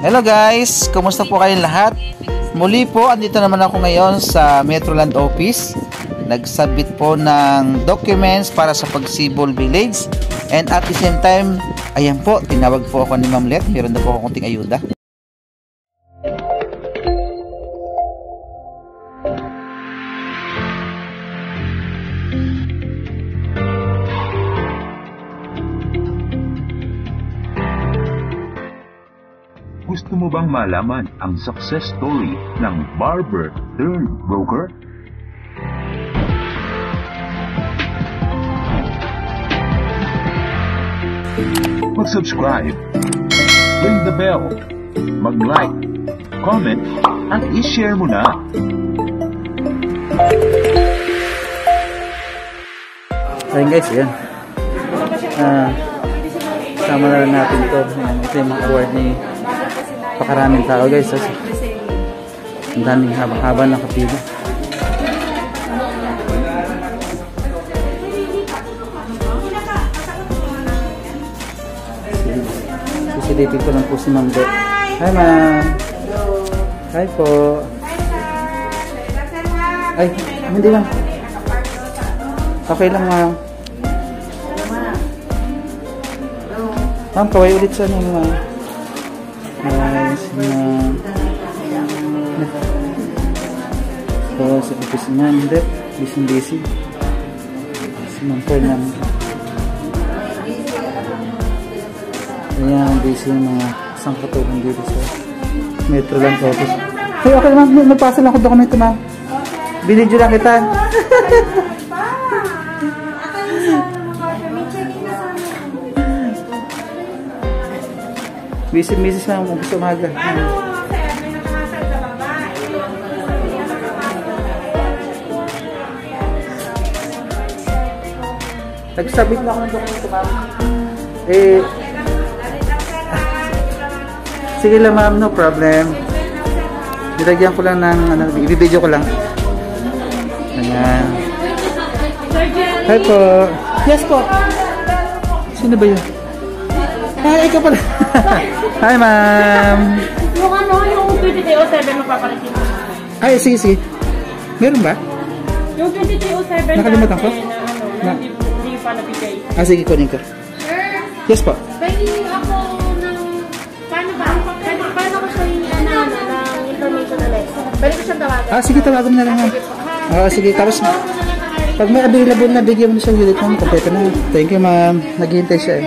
Hello guys, kumusta po kayong lahat? Muli po, andito naman ako ngayon sa Metroland Office. Nagsubmit po ng documents para sa Pagsibol Village. And at the same time, ayan po, tinawag po ako ni Ma'am Let. Meron na po ako konting ayuda. Bang malaman ang success story ng barber turned broker? Mag-subscribe, ring the bell, mag-like, comment, at i-share mo na. Ayun guys, ayan. Ah, sama na natin to. Ayan, ito yung award ni pakaraming tao guys. So, ang daming habang-haba na kapila. Sisilipin ko lang po si Ma'am Bet. Hi ma'am. Hi po. Ay, hindi ma'am. Okay lang ma'am. Ma'am, kaway ulit sa ano ma'am. Nice, ma'am. So, sa office niya, hindi. Busy busy. Si Ma'am Fernand. Ayan, busy yung mga sangkatulan dito sa Metroland office. Hey, okay ma'am, magpasa lang ako dokumento ma'am. Binidyo lang kita. Busy busy sa mga gusto umaga. Nag-submit na ako ng dokumento ma'am. Eh, sige lang ma'am, no problem. Nilagyan ko lang ng, ano, ibibideo ko lang. Ayan. Hi po. Yes po. Sino ba yun? Hi, ikaw pala. Hi ma'am. Yung ano, yung 2307 magpapalitin mo. Ay, sige, sige. Meron ba? Yung 2307 Nakalimutan ko? natin, ano, Na- hindi, hindi pa nabigay. Ah, sige, kunin ko. Sir, Yes po. pwede ako ng... Paano ba? Paano, paano ko siya yung ano, ng information ulit? Pwede ko siyang tawagan. Ah, sige, tawagan mo na lang ma'am. Sige po. Ah, sige, tapos pag may available na bigyan mo na siya unit ma'am, kompleto na. Thank you ma'am. Naghihintay siya eh.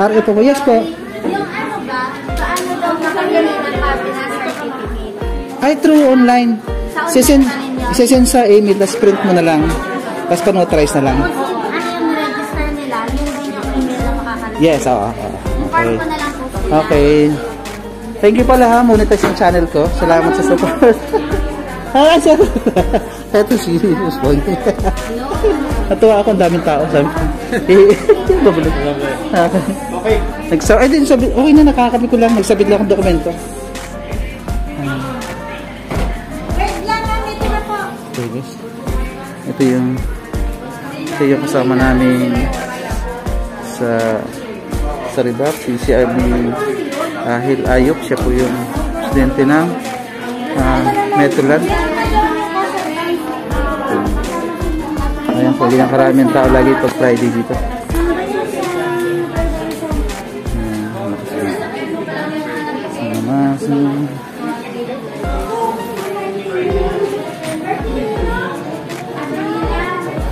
RF po po. Yes po. Yung ano ba, paano daw nakagaling ng copy ng certificate? Ay, true online. Sa online pa sisend sa email, tapos print mo na lang. Tapos pa-notarize na lang. Kung ano yung register nila, yun din yung email na. Yes, oo. oo. Inform Okay. ko na lang po sila. Okay. Thank you pala ha. Monetize yung channel ko. Salamat sa support. ah, sir. Ito si Miss Boy. Natuwa ako, ang daming tao. Sabi ko. Eh, babalik. Okay. Nagsa ay din sabi, okay na nakakabi ko lang. Nagsabit lang akong dokumento. Guys. Ito yung ito yung kasama namin sa sa Rebap, si CRB Ahil Ayop. Siya po yung estudyante ng uh, Metroland. Po, yung karaming tao lagi pag Friday dito. Salamat.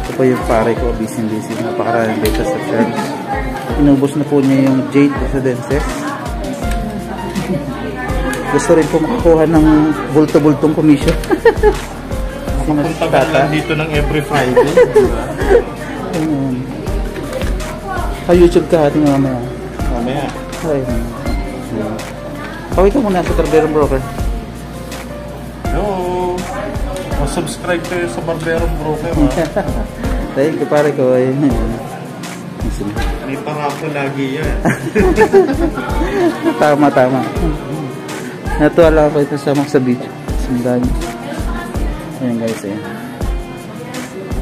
Ito po yung pare ko, busy-busy. Napakaraming data sa church. Inubos na po niya yung Jade Residences. Gusto rin po makakuha ng bulto-bultong commission. Mga tata. dito ng every Friday. di ba? Ayun. Sa YouTube ka ating mamaya. Mamaya. Ay. Kaway ka muna sa Carberong Broker. Hello! Mag-subscribe kayo sa Barberong Broker ha. Thank you pare ko. Ay. Sige. May pangako lagi yan. tama, tama. Natuwa lang ako ito sa mga sa beach. Sundan. Ayan guys, ayan.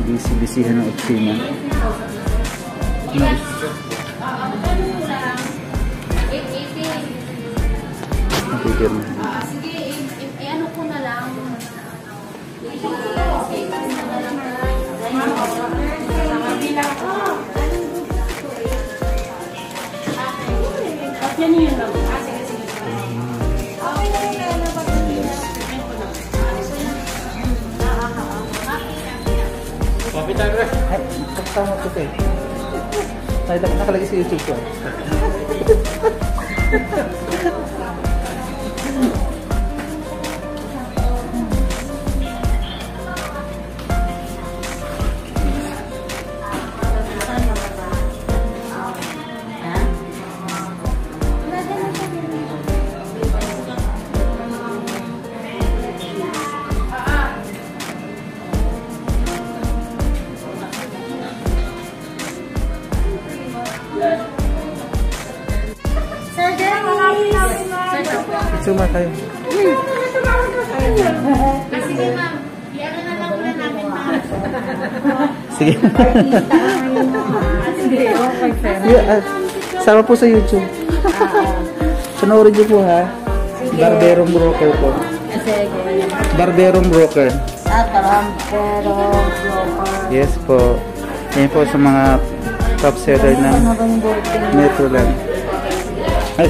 Busy-busyhan ng opisina. Nice. pipirma. Ah, sige, i- i- i- ano ko na lang. Yan yun lang. Ay, kasama ko ito eh. Ay, nak- nakalagay sa YouTube ko. Sige. Yeah, ah, sama po sa YouTube. Panoorin niyo po ha. Barberong Broker po. Barberong Broker. At pero broker. Yes po. Yan po sa mga top seller ng Metroland. Ay,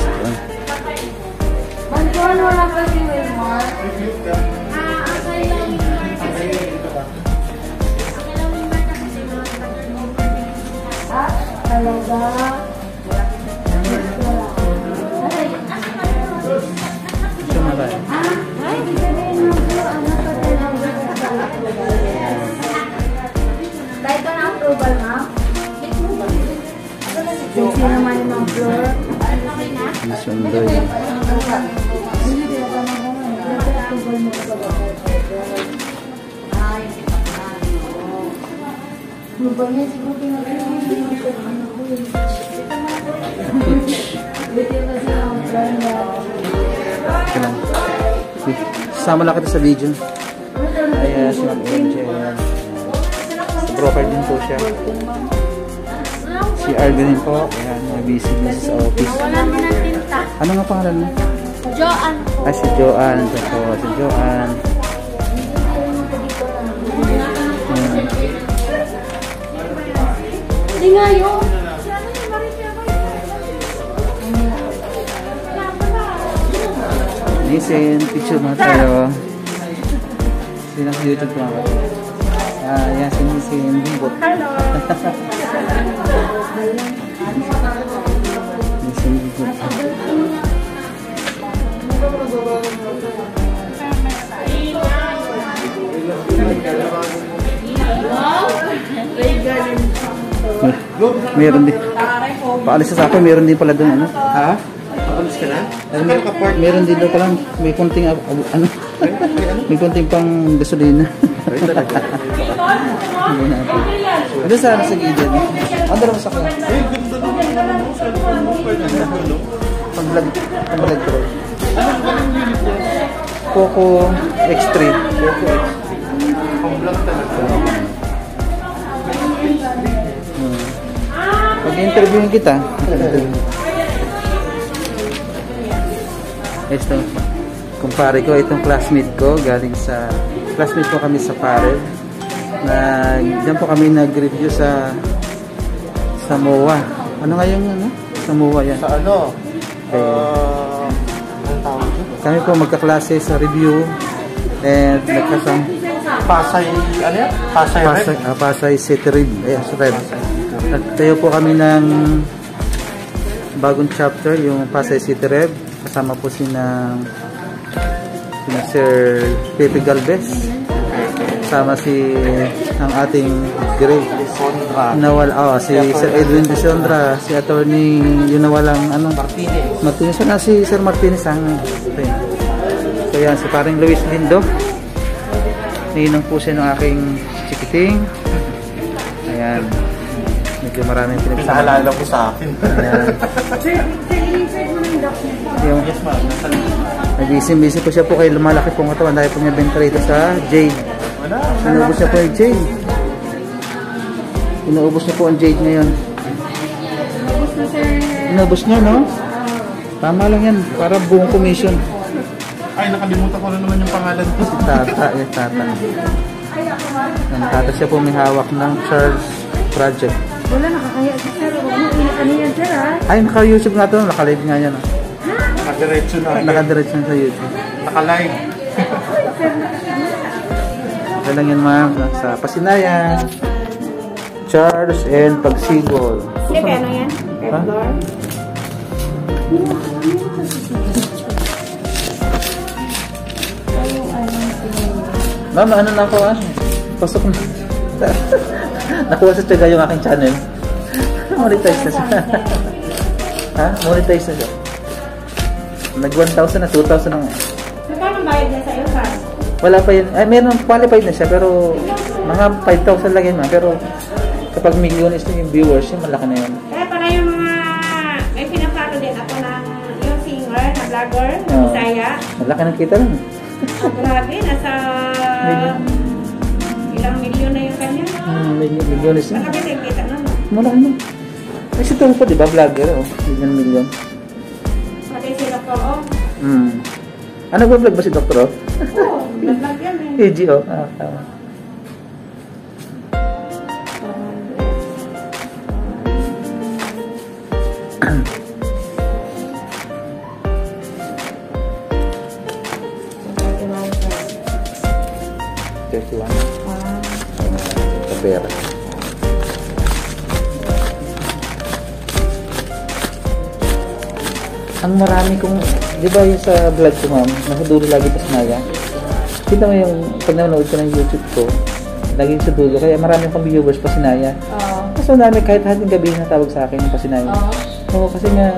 talaga? suma tayo. Ay, ka rin mo po. Ano pa rin ang Dahil ka na approval, ma'am? Sexy naman yung mga floor. Okay na? Sundoy. Okay lang. Sama lang kita sa video. Ayan, si Ma'am. Ayan. Sa broker din po siya. Si Arvin din po. Ayan, may busy busy sa office. Ano nga pangalan mo? Joan po. Ah, si Joanne. Ito po, si Joanne. Hindi nga yun. Listen, picture mo tayo. Sino sa YouTube ko ako? Ah, yan, si. Bibot. Hello. Nisin Bibot. Meron din. Paalis sa akin, meron din pala doon ano. Ha? Paalis ka na? Meron, meron din daw pala, may konting ab- ab- ano. may konting pang gasolina. Ay talaga. Ano sa sa gilid? Ano naman sa kanya? Pang vlog, pang vlog ko. Poco X3. Poco X3. Pang vlog talaga. Pag-interviewin kita. Ito, kumpare ko, itong classmate ko, galing sa, classmate ko kami sa pare. Na, diyan po kami nag-review sa, sa MOA. Ano nga yung, ano? Sa MOA yan. Sa ano? Okay. Uh, tawag dito? Kami po magkaklase sa review and nagkasam Pasay, ano yan? Pasay Pasay, ah, Pasay City Red. Ayan, sa Red. At tayo po kami ng bagong chapter, yung Pasay City Red. Kasama po si na sina Sir Pepe Galvez. Kasama si ang ating. Sondra. Nawal, oh, si Sir Edwin Desondra, si attorney, yun nawalang ano, Martinez. Martinez na si Sir Martinez ang ito yun. So yan, si paring Luis Lindo. Ninong po siya ng aking chikiting. Ayan. Medyo maraming pinagsama. Naalala ko sa akin. Ayan. Yung, yes ma'am, nasa Nag-busy-busy po siya po kay lumalaki pong katawan dahil po niya benta rito sa Jade. Wala. Inuubos niya po yung Jade. Inuubos niya po ang Jade ngayon. Inubos niya, no? Tama lang yan. Para buong commission. Ay, nakalimutan ko na naman yung pangalan ko. Si Tata, eh, Tata. Ang Tata siya po may hawak ng Charles Project. Wala, nakakaya si sir. Huwag mo ano yan, sir, ha? Ay, naka-YouTube nga to. Naka-live nga yan. oh. Nakadiretso na. Nakadiretso na sa YouTube. Nakalive. Okay lang yan, ma'am. Sa Pasinayan. Charles and Pagsigol. Sige, ano yan? Ha? Ma'am, ano na ako ah? Pasok na. Nakuha sa tiyaga yung aking channel. Monetize na siya. ha? Monetize na siya. Nag 1,000 na, 2,000 na nga. Magkano bayad niya sa iyo, sir? Wala pa yun. Ay, meron, qualified na siya, pero mga 5,000 lang yun, ma'am. Pero kapag million is na yung viewers, yun, malaki na yun. Kaya para yung mga, may pinapalo din ako ng yung singer na vlogger, Oo. Bisaya. Malaki ng kita lang. Ang grabe, nasa Million. ilang milyon na yung kanya. Hmm, million, million is na. Malaki din kita na, no? Malaki na. Ay, si Tulfo, di ba? Vlogger, oh. Million, million. Pati sila po, oh. Hmm. Ano ba vlog ba si Dr. Oh? Oo, nag-vlog yan eh. AG, oh. Ah, tama. Thirty-one. Sa pera. Ang marami kong, di ba yung sa vlog ko ma'am, nasa dulo lagi pa sinaya. Kita mo yung, pag nanonood ko ng YouTube ko, laging sa dulo, kaya marami akong viewers pa sinaya. Oo. Mas marami kahit hating gabi na tawag sa akin yung pasinaya. Oo. Oo, kasi nga,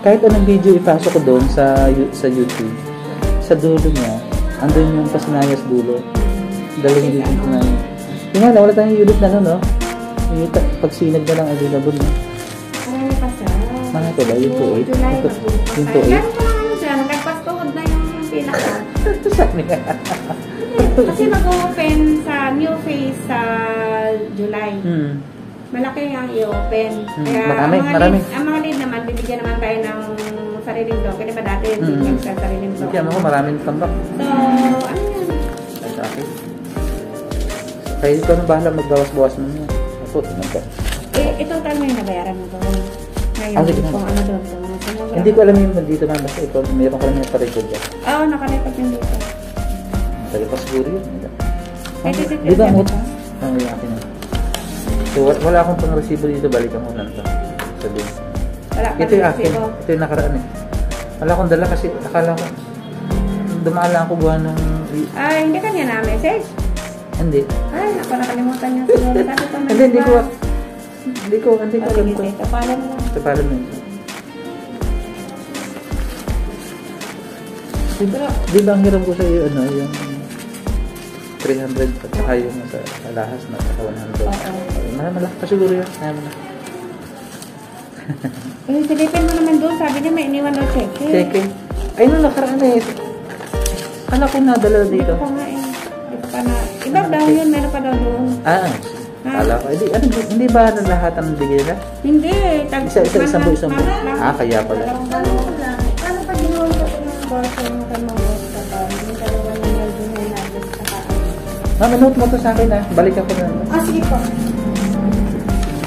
kahit anong video ipasok ko doon sa sa YouTube, sa dulo niya, andun yung pasinaya sa dulo. Dalawang video yung pasinaya. Yung nga, wala tayong unit na nun, no? Yung ta- pag sinag na lang available, no? Ano siya? Ito ba? Yung 2.8? July Yung po. 2.8? Meron pa naman siya. Nagpastuhod na yung pinaka. Sabi nga. Kasi mag-open sa new phase sa July. Hmm. Malaki ang i-open. Hmm, Kaya marami, ang mga marami. Lead, ang mga lead naman, bibigyan naman tayo ng sariling block. Kasi ba dati, Hmm. bibigyan sa sariling block. Kaya mo, maraming tambak. So, ano yan? Sa akin. Kaya ikaw na bahala magbawas-bawas mo niya. Ako, tingnan ka. Eh, itong time na yung nabayaran mo doon. Ngayon, Ah, na. kung ano doon. Kung sumobra. Hindi ko alam yung nandito na basta ikaw, mayroon ka lang yung pa-record dyan. Oo, oh, nakarecord yung dito. Tagal pa siguro yun. Di ba mo? Ang akin yun. So, wa- wala akong pang resibo dito, balikan mo lang ito. Sabihin. Wala Ito yung akin. Ito yung nakaraan eh. Wala akong dala kasi akala ko, dumaan lang ako gawa ng, Ay, hindi ka niya na-message. hindi. Ay, ako nakalimutan niya siguro. Sabi ko na. Hindi, hindi ko, hindi ko, hindi ko alam ko. Sige, kapalan mo. Ito. Di ba, di ba ang hiram ko sa iyo, ano, yung 300 at saka yung sa alahas na saka 100. Oo. Mal malaki pa siguro yun. Na. Eh, silipin mo naman doon. Sabi niya may iniwan daw check. Keke. Ay, nung nakaraan na eh. Kala ko nadala Hindi dito. ko pa nga eh. Hindi pa na. Iba daw yun. Meron pa daw doon. Ah, kala ko. Hindi, ano, hindi ba na lahat ang bigay nila? Hindi. Tag Isa, isa, isang buo, isang buo. Mama. Ah, kaya pala. Paano pag ginawa ko ito ng boss yung kay mga boss ka ba? Yung dalawa ng medyo na nagos sa kaan. Ma'am, note mo to sa akin ah. Balik ako na. Ah, sige po.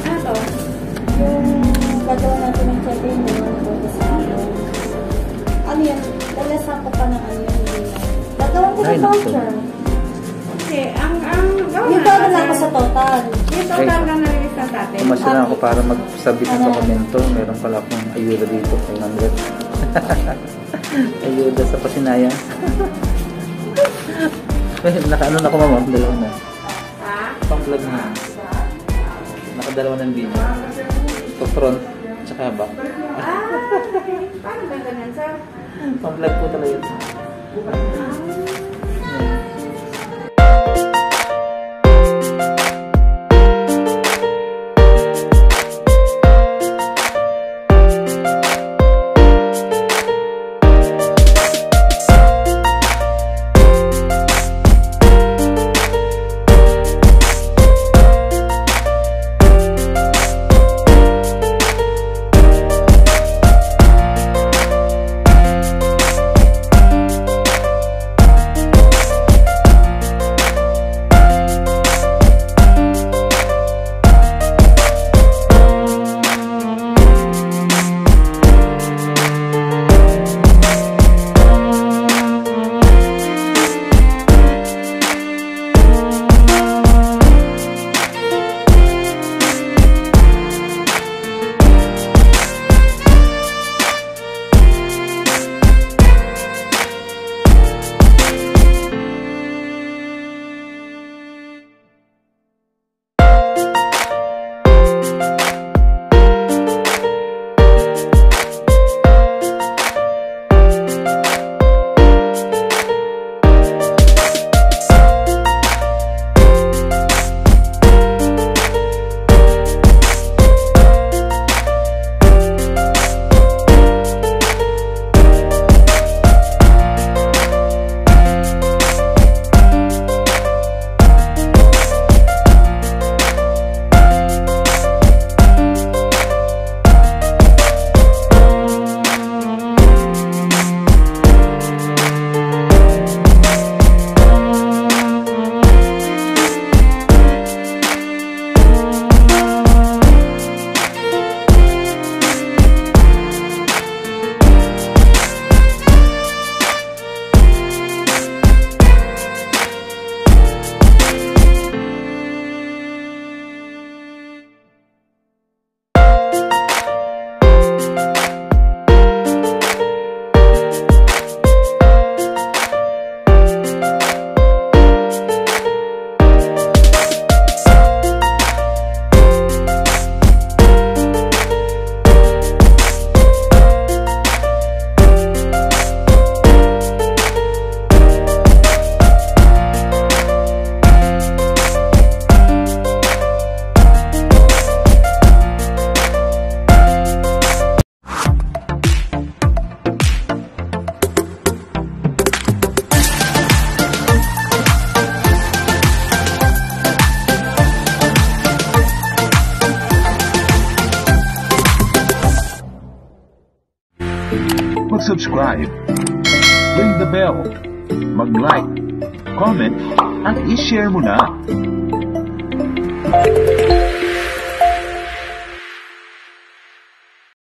Ano to? Yung gagawa natin ng check-in mo sa akin. Ano yan? Dalas ako pa ng ano yun. na. Gagawin ko ng voucher. Kasi ang ang gawa Yung na- total lang ako sa total. Yung total na narilis na sa atin. Pumasya na ako para mag-submit ng dokumento. Meron pala akong ayuda dito. 500. ayuda sa pasinaya. Naka-ano na ako mama? Dalawa na. Ha? Pang-vlog na. Nakadalawa ng video. Ito front, tsaka back. Ah, paano ba ganyan, sir? Pang-vlog po talaga. mag-subscribe, comment, at i-share mo na.